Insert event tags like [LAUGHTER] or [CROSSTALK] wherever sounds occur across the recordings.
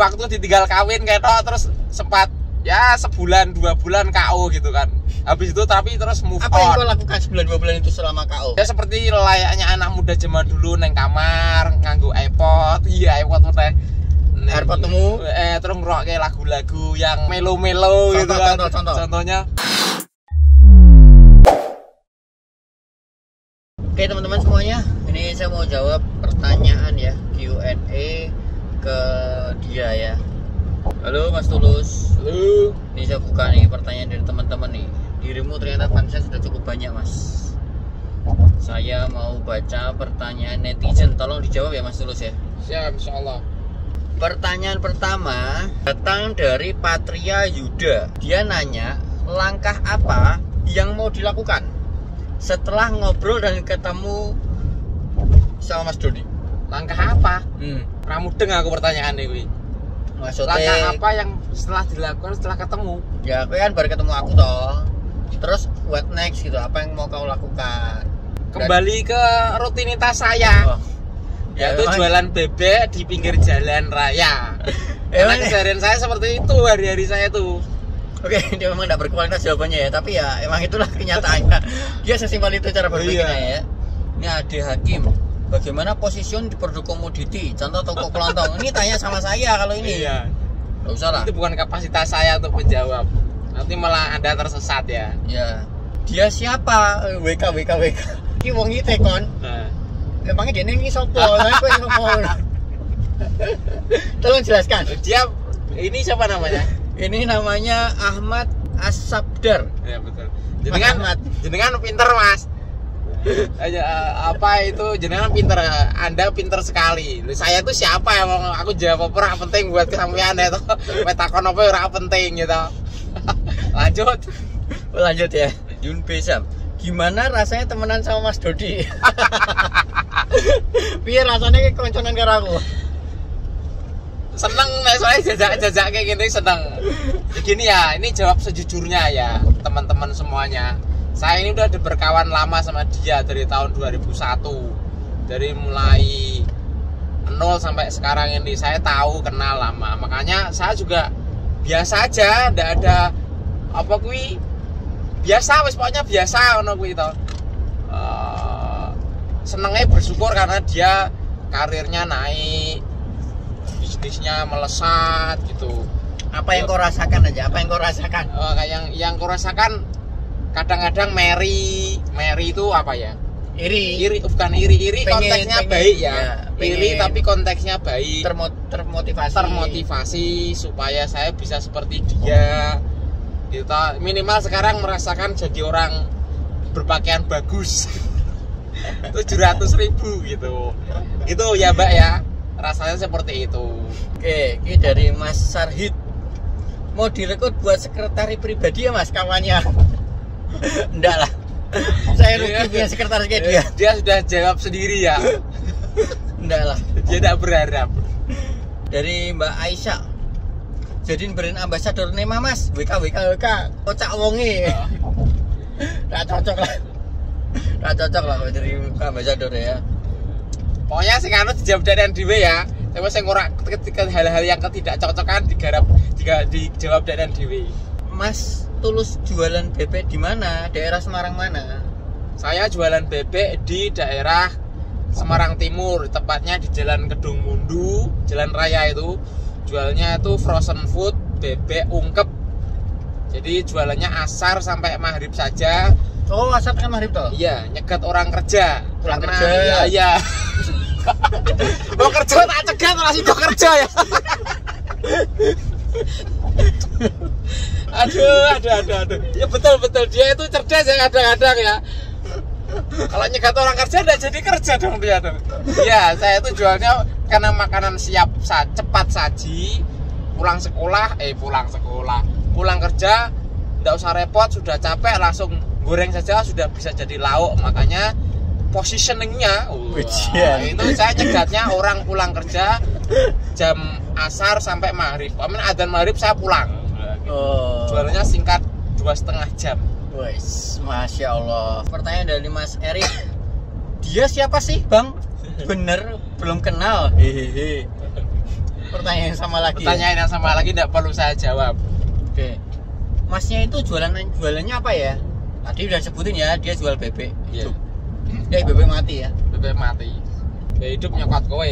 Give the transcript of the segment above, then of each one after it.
waktu ditinggal kawin kayak toh, terus sempat ya sebulan dua bulan KO gitu kan. Habis itu tapi terus move Apa yang kau on lakukan sebulan dua bulan itu selama KO? ya seperti layaknya anak muda zaman dulu neng kamar nganggu iPod. Iya iPod Neng- AirPod temu? eh terus ngerokke lagu-lagu yang melo-melo gitu kan. contoh, contoh. contohnya. Oke teman-teman semuanya, ini saya mau jawab pertanyaan ya Q&A ke dia ya. Halo Mas Tulus, lu ini saya buka nih pertanyaan dari teman-teman nih. Dirimu ternyata fansnya sudah cukup banyak Mas. Saya mau baca pertanyaan netizen, tolong dijawab ya Mas Tulus ya. siap insyaallah Pertanyaan pertama datang dari Patria Yuda. Dia nanya, langkah apa yang mau dilakukan setelah ngobrol dan ketemu sama Mas Dodi? Langkah apa Hmm. ramudeng aku pertanyaan nih Maksudnya, langkah apa yang setelah dilakukan setelah ketemu ya aku kan baru ketemu aku toh. Terus what next gitu? Apa yang mau kau lakukan? Dan- kembali ke rutinitas saya Oh. yaitu emang- jualan bebek di pinggir jalan raya [LAUGHS] karena Emang- keseharian saya seperti itu hari-hari saya tuh Oke, [LAUGHS] dia memang tidak berkualitas jawabannya ya, tapi ya emang itulah kenyataannya. [LAUGHS] Dia sesimpel itu cara berpikirnya Iya. ya. Ini Ade Hakim, bagaimana position di produk komoditi? Contoh toko kelontong. Ini tanya sama saya kalau ini. iya Gak usah lah. itu bukan kapasitas saya untuk menjawab nanti malah anda tersesat ya Ya. Dia siapa? WK WK WK. Ki wong tekon. nah, Emangnya dia ini sopo? Ngomong. Tolong jelaskan. dia ini siapa namanya Ini namanya Ahmad Asabdar. ya betul jenengan Ahmad. jenengan pinter mas Aja, eh, apa itu jenengan pinter anda pinter sekali saya tuh siapa ya mau aku jawab apa ora penting buat kesampean itu metakon apa ora penting gitu [LAUGHS] lanjut lanjut ya. Yun Besam. Gimana rasanya temenan sama Mas Dodi? [LAUGHS] Biar rasanya kayak konconan karo aku. seneng nek soalnya jajak jajak kayak gini seneng Ya gini ya ini jawab sejujurnya ya teman-teman semuanya saya ini udah berkawan lama sama dia dari tahun 2001 dari mulai nol sampai sekarang ini saya tahu kenal lama makanya saya juga biasa aja ndak ada apa kui biasa wis pokoknya biasa ono kuwi to Eh, senengnya bersyukur karena dia karirnya naik bisnisnya melesat gitu Apa yang kau rasakan aja? Apa yang kau rasakan? Kayak yang yang kau rasakan kadang-kadang Mary Mary itu apa ya? Iri. iri bukan iri iri Pengen- konteksnya pengen, baik ya, ya, iri tapi konteksnya baik. Termo- termotivasi. termotivasi supaya saya bisa seperti dia. Kita minimal sekarang merasakan jadi orang berpakaian bagus. [LAUGHS] 700 ribu gitu. Itu ya mbak ya. Rasanya seperti itu. Oke, ini dari Mas Sarhid. Mau direkrut buat sekretari pribadi ya Mas kawannya? Enggak lah. Saya rugi Iya. punya sekretaris kayak dia. dia sudah jawab sendiri ya Enggak lah. dia tidak berharap Dari Mbak Aisyah. Jadi brand ambasador Nema Mas. WK WK WK. Kocak wonge. [LAUGHS] Nggak cocok lah. Nggak cocok lah kalau jadi ambasador ya. pokoknya sing anu dijawab dari dhewe ya tapi sing ora ketika hal-hal yang ketidakcocokan digarap diga, dijawab dari dhewe Mas Tulus jualan bebek di mana? Daerah Semarang mana? saya jualan bebek di daerah Semarang Timur tepatnya di Jalan Kedung Mundu Jalan Raya itu jualnya itu frozen food bebek ungkep jadi jualannya asar sampai maghrib saja Oh, asal kan maghrib toh? iya nyegat orang kerja Pulang Karena- kerja. iya iya mau kerja tak cegat masih mau kerja ya aduh aduh aduh aduh. Ya betul betul. Dia itu cerdas ya kadang-kadang ya. Kalau nyegat orang kerja tidak jadi kerja dong dia tuh. Ya saya itu jualnya karena makanan siap sa cepat saji. Pulang sekolah eh pulang sekolah. Pulang kerja tidak usah repot sudah capek langsung goreng saja sudah bisa jadi lauk. Makanya positioningnya wah, Wijian. itu saya nyegatnya orang pulang kerja jam asar sampai maghrib. Amin adzan maghrib saya pulang Oh. jualannya singkat dua setengah jam Wes, masya Allah. Pertanyaan dari Mas Erik. Dia siapa sih, Bang? Bener, belum kenal. Hehehe. pertanyaan yang sama lagi. ya? Pertanyaan yang sama lagi tidak perlu saya jawab. Oke. Masnya itu jualan jualannya apa ya? Tadi udah sebutin ya, dia jual bebek. Iya. Ya bebek mati ya. Bebek mati. Ya hidup nyokot kowe.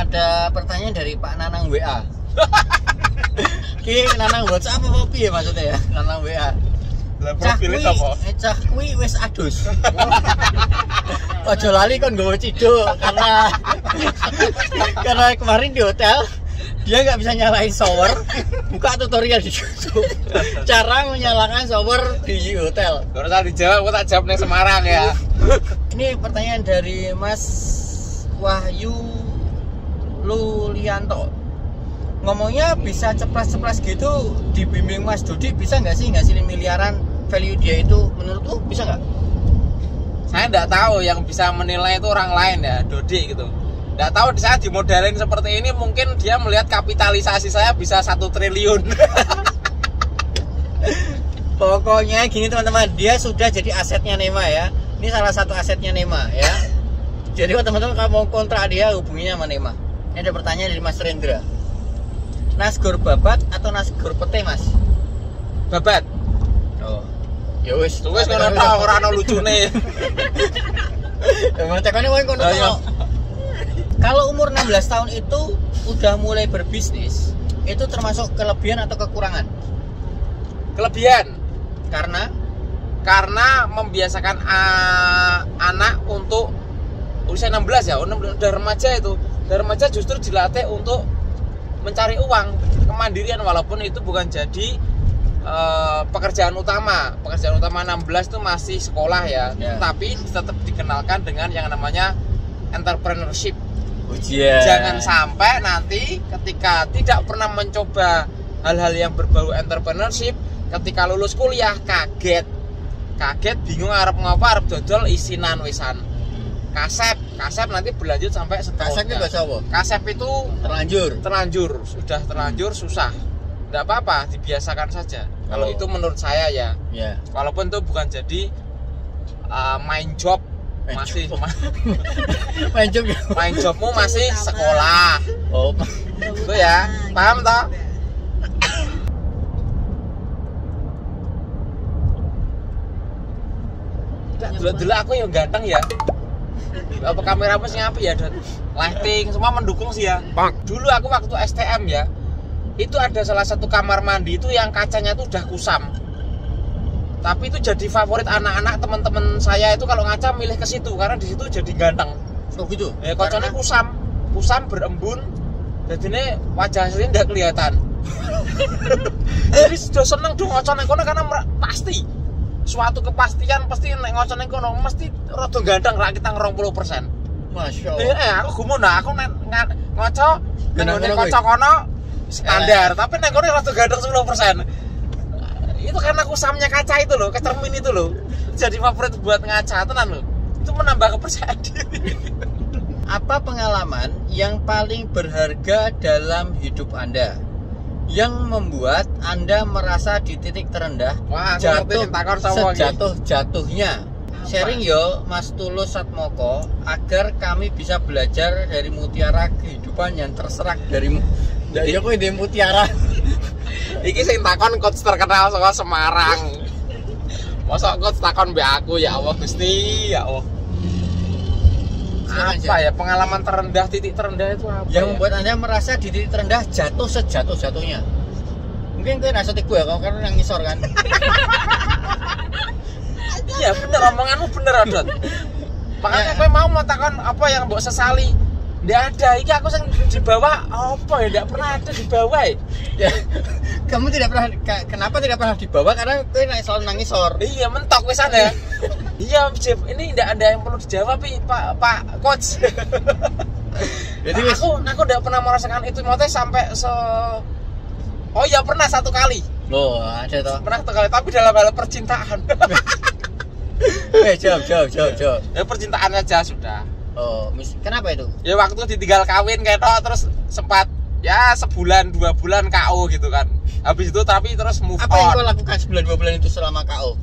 Ada pertanyaan dari Pak Nanang WA. [LAUGHS] Ki Nanang WhatsApp apa piye maksudnya ya? Nanang WA. Lah Cah kuwi, profilnya apa? eh, cah kuwi wis adus. Ojo lali kon nggawa cido karena [LAUGHS] karena kemarin di hotel dia nggak bisa nyalain shower buka tutorial di YouTube cara menyalakan shower di hotel Kalau usah dijawab, aku tak jawab nih Semarang ya. ini pertanyaan dari Mas Wahyu Lulianto ngomongnya bisa ceplas-ceplas gitu dibimbing Mas Dodi bisa nggak sih ngasilin miliaran value dia itu menurut lu bisa nggak? Saya tidak tahu yang bisa menilai itu orang lain ya, Dodi gitu. Tidak tahu di saya dimodelin seperti ini mungkin dia melihat kapitalisasi saya bisa satu triliun. [LAUGHS] Pokoknya gini teman-teman, dia sudah jadi asetnya Nema ya. Ini salah satu asetnya Nema ya. [LAUGHS] Jadi kalau teman-teman kalau mau kontrak dia hubunginya sama Nema. Ini ada pertanyaan dari Mas Rendra. Nasgor babat atau nasgor pete mas? Babat. Oh, ya wis. Tuh wis ngono tok ora ono lucune. [LAUGHS] Emang tekannya wae kono Oh, iya. Kalau umur 16 tahun itu udah mulai berbisnis, itu termasuk kelebihan atau kekurangan? Kelebihan Karena karena membiasakan ah, anak untuk usia 16 ya, udah udah remaja itu. Udah remaja justru dilatih untuk mencari uang, kemandirian walaupun itu bukan jadi eh, pekerjaan utama. Pekerjaan utama 16 itu masih sekolah ya, Ya. tapi tetap dikenalkan dengan yang namanya entrepreneurship. ujian. Jangan sampai nanti ketika tidak pernah mencoba hal-hal yang berbau entrepreneurship, ketika lulus kuliah kaget, kaget bingung arep ngopo arep dodol isinan wisan. Kasep, kasep nanti berlanjut sampai Kasaknya seterusnya. bahasa apa? Kasep itu Terlanjur. terlanjur, sudah terlanjur susah. Tidak apa-apa, dibiasakan saja. Kalau Oh. itu menurut saya ya, Ya. walaupun itu bukan jadi uh, main job, Main masih job. [LAUGHS] Main job. main jobmu masih sekolah. Oh, itu ya paham toh dulu dulu aku yang ganteng ya apa kameramu sih apa ya dan lighting semua mendukung sih ya. Dulu aku waktu STM ya itu ada salah satu kamar mandi itu yang kacanya tuh udah kusam. Tapi itu jadi favorit anak-anak teman-teman saya itu kalau ngaca milih ke situ karena di situ jadi ganteng. Oh gitu. Ya kocoknya kusam, kusam berembun. Jadi ini wajah aslinya tidak kelihatan. [LAUGHS] Jadi sudah seneng dong ngocok kono karena pasti suatu kepastian pasti nek ngocok neng kono mesti rada ganteng rak kita ngerong puluh persen. Masya Eh, Allah. eh, aku gumun nah aku nek neng Ganteng ngene kono kono standar, tapi neng kono rada ganteng 10 persen. Itu karena kusamnya kaca itu loh, kecermin itu loh. Jadi favorit buat ngaca tenan loh. Itu menambah kepercayaan diri. Apa pengalaman yang paling berharga dalam hidup Anda? Yang membuat Anda merasa di titik terendah Wah, aku jatuh sejatuh-jatuhnya. Sharing yo Mas Tulus Satmoko agar kami bisa belajar dari mutiara kehidupan yang terserak darimu. Ya iya kok ide mutiara. [LAUGHS] Iki sing takon coach terkenal saka Semarang. Masa coach takon mbek aku ya Allah Gusti, ya Allah. Apa ya pengalaman terendah titik terendah itu apa? yang ya? membuat anda merasa di titik terendah jatuh sejatuh jatuhnya mungkin kalian rasa gue ya kalau karena yang ngisor kan [LAUGHS] Iya bener omonganmu bener Adot. Makanya Ya. kowe mau takon apa yang mbok sesali? Nggak ada, iki aku sing di bawah apa ya? Nggak pernah ada di bawah ya? Ya, [LAUGHS] kamu tidak pernah kenapa tidak pernah dibawa? Karena kalian naik selalu nangisor Iya mentok wis ya. [LAUGHS] iya, Jeff, ini nggak ada yang perlu dijawab Pak Pak coach. [LAUGHS] jadi Nah, aku aku udah pernah merasakan itu. Mote sampai se Oh iya pernah satu kali. Loh ada toh. Pernah satu kali tapi dalam hal percintaan. Eh jawab jawab jawab jawab ya percintaan aja sudah. Oh mis- kenapa itu? Ya waktu ditinggal kawin kayak toh, terus sempat ya sebulan dua bulan KO gitu kan. Habis itu tapi terus move apa yang kau on lakukan sebulan dua bulan itu selama KO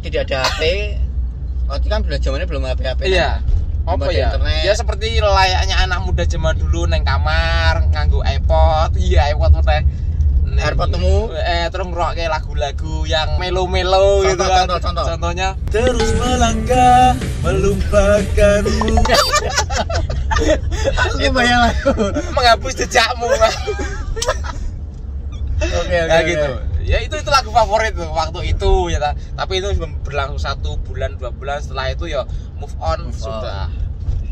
tidak ada HP waktu kan belum zamannya belum HP HP iya. apa Belum ada ya? internet. ya seperti layaknya anak muda zaman dulu neng kamar nganggu iPad ketemu eh terus ngerokok lagu-lagu yang melo-melo gitu kan. contoh, contoh. contohnya terus melangkah melupakanmu [LAUGHS] aku bayang lagu menghapus jejakmu oke oke Nah, oke. gitu. Ya itu itu lagu favorit tuh waktu itu ya ta. tapi itu berlangsung satu bulan dua bulan. Setelah itu ya move on. Move on. sudah.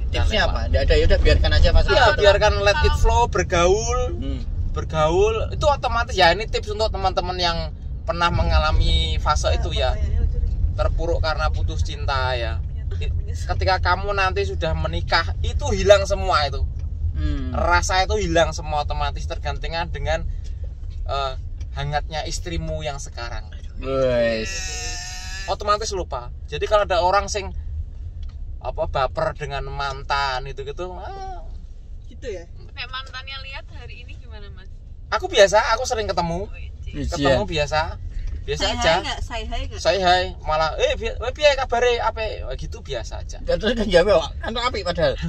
Tipsnya Jangan apa? tidak ada ya udah biarkan aja mas. Iya, biarkan let it flow, bergaul, Hmm. bergaul. Itu otomatis ya ini tips untuk teman-teman yang pernah mengalami fase itu ya. Terpuruk karena putus cinta ya. Ketika kamu nanti sudah menikah, itu hilang semua itu. Hmm. Rasa itu hilang semua otomatis tergantikan dengan eh, hangatnya istrimu yang sekarang. Wes. Otomatis lupa. Jadi kalau ada orang sing apa baper dengan mantan itu gitu, ah, gitu ya Nek mantannya lihat hari ini gimana mas? aku biasa, aku sering ketemu. ketemu Iya. biasa biasa say aja. nggak say hi nggak saya hai malah eh bi- eh, piye kabare apa? Gitu biasa aja. Dan terus kan jawab kan api padahal [LAUGHS]